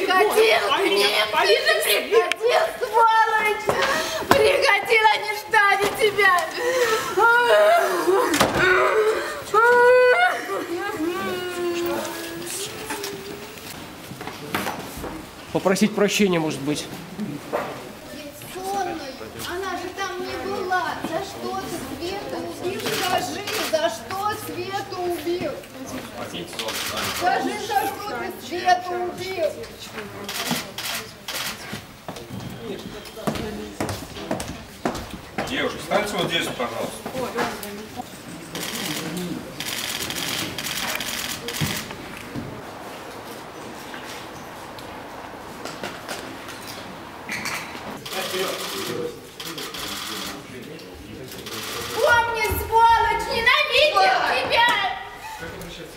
Приходил ним, ты же приходил, сволочь! Приходил, они ждали тебя! Попросить прощения, может быть. Сонной, она же там не была. За что ты Свету убил. Скажи, за что ты Свету убил. Девушка, станьте вот здесь, пожалуйста. Вперед!